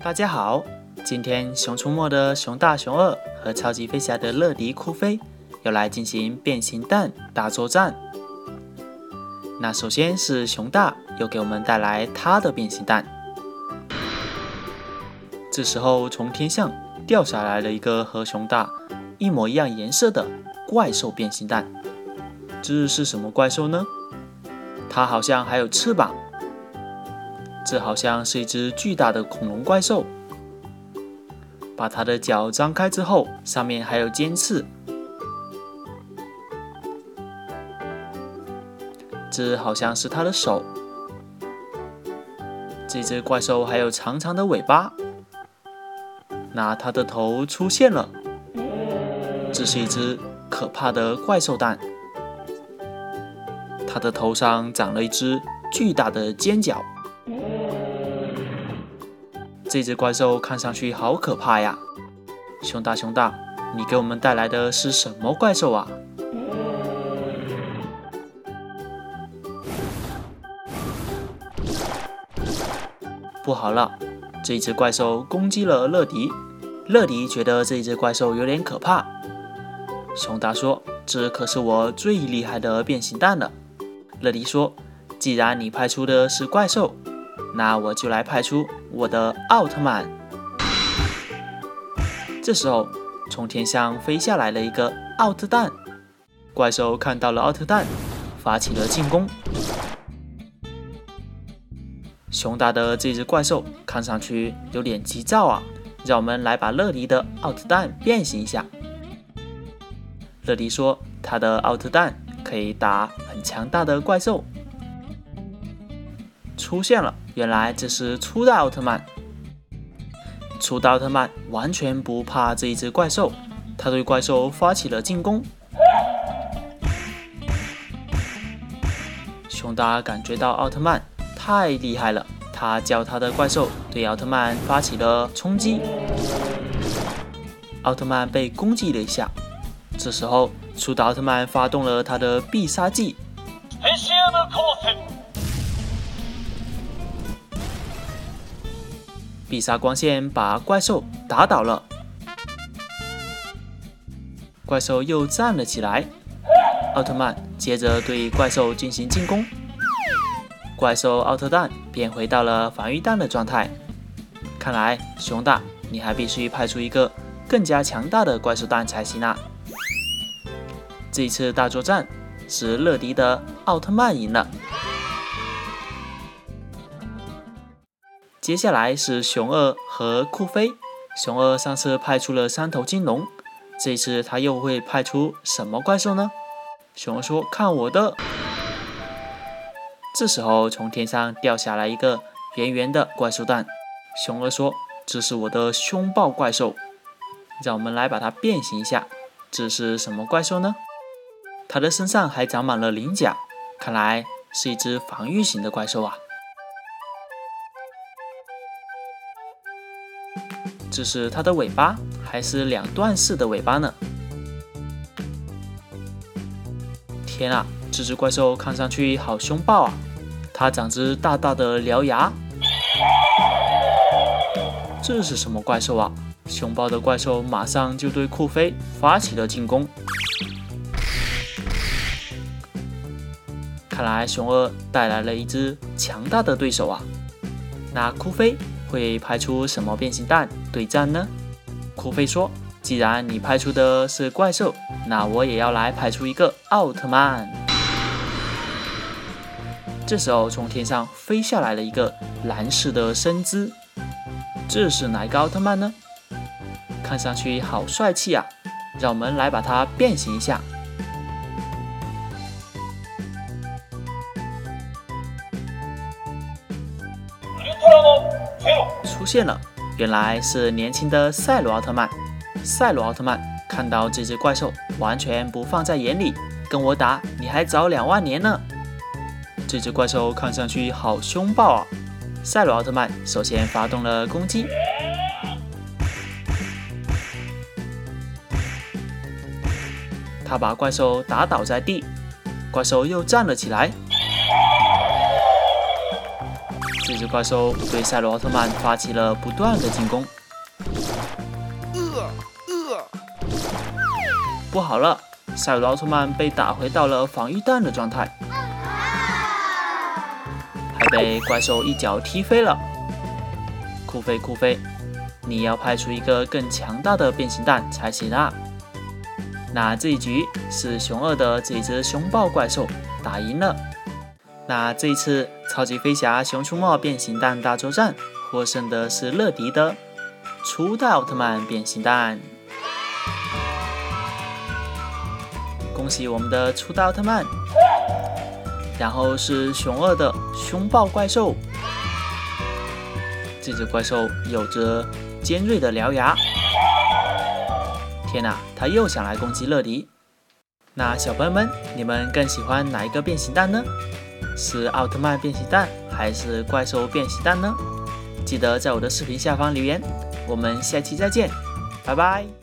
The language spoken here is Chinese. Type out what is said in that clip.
大家好，今天熊出没的熊大、熊二和超级飞侠的乐迪、酷飞要来进行变形蛋大作战。那首先是熊大又给我们带来他的变形蛋。这时候从天上掉下来了一个和熊大一模一样颜色的怪兽变形蛋。这是什么怪兽呢？它好像还有翅膀。这好像是一只巨大的恐龙怪兽，把它的脚张开之后，上面还有尖刺。这好像是它的手。这只怪兽还有长长的尾巴。那它的头出现了，这是一只可怕的怪兽蛋。它的头上长了一只巨大的尖角。这只怪兽看上去好可怕呀！熊大，熊大，你给我们带来的是什么怪兽啊？不好了，这只怪兽攻击了乐迪。乐迪觉得这只怪兽有点可怕。熊大说：“这可是我最厉害的变形蛋了。”乐迪说：“既然你派出的是怪兽。”那我就来派出我的奥特曼。这时候，从天上飞下来了一个奥特蛋。怪兽看到了奥特蛋，发起了进攻。熊大的这只怪兽看上去有点急躁啊！让我们来把乐迪的奥特蛋变形一下。乐迪说，他的奥特蛋可以打很强大的怪兽。出现了，原来这是初代奥特曼。初代奥特曼完全不怕这一只怪兽，他对怪兽发起了进攻。熊大感觉到奥特曼太厉害了，他叫他的怪兽对奥特曼发起了冲击。奥特曼被攻击了一下，这时候初代奥特曼发动了他的必杀技。必杀光线把怪兽打倒了，怪兽又站了起来。奥特曼接着对怪兽进行进攻，怪兽奥特蛋便回到了防御蛋的状态。看来熊大，你还必须派出一个更加强大的怪兽蛋才行啊！这一次大作战是乐迪的奥特曼赢了。接下来是熊二和酷飞。熊二上次派出了三头金龙，这次他又会派出什么怪兽呢？熊二说：“看我的！”这时候从天上掉下来一个圆圆的怪兽蛋。熊二说：“这是我的凶暴怪兽，让我们来把它变形一下。这是什么怪兽呢？它的身上还长满了鳞甲，看来是一只防御型的怪兽啊。”这是它的尾巴，还是两段式的尾巴呢？天啊，这只怪兽看上去好凶暴啊！它长只大大的獠牙。这是什么怪兽啊？凶暴的怪兽马上就对酷飞发起了进攻。看来熊二带来了一只强大的对手啊！那酷飞？会派出什么变形蛋对战呢？酷飞说：“既然你派出的是怪兽，那我也要来派出一个奥特曼。”这时候，从天上飞下来了一个蓝色的身姿，这是哪个奥特曼呢？看上去好帅气啊！让我们来把它变形一下。现了，原来是年轻的赛罗奥特曼。赛罗奥特曼看到这只怪兽，完全不放在眼里，跟我打你还早两万年呢。这只怪兽看上去好凶暴啊！赛罗奥特曼首先发动了攻击，他把怪兽打倒在地，怪兽又站了起来。这只怪兽对赛罗奥特曼发起了不断的进攻。呃呃不好了，赛罗奥特曼被打回到了防御弹的状态，还被怪兽一脚踢飞了。酷飞酷飞，你要派出一个更强大的变形蛋才行啊！那这一局是熊二的这只熊抱怪兽打赢了。那这一次超级飞侠熊出没变形蛋大作战获胜的是乐迪的初代奥特曼变形蛋。恭喜我们的初代奥特曼。然后是熊二的凶暴怪兽，这只怪兽有着尖锐的獠牙。天哪，他又想来攻击乐迪。那小朋友们，你们更喜欢哪一个变形蛋呢？是奥特曼变形蛋还是怪兽变形蛋呢？记得在我的视频下方留言。我们下期再见，拜拜。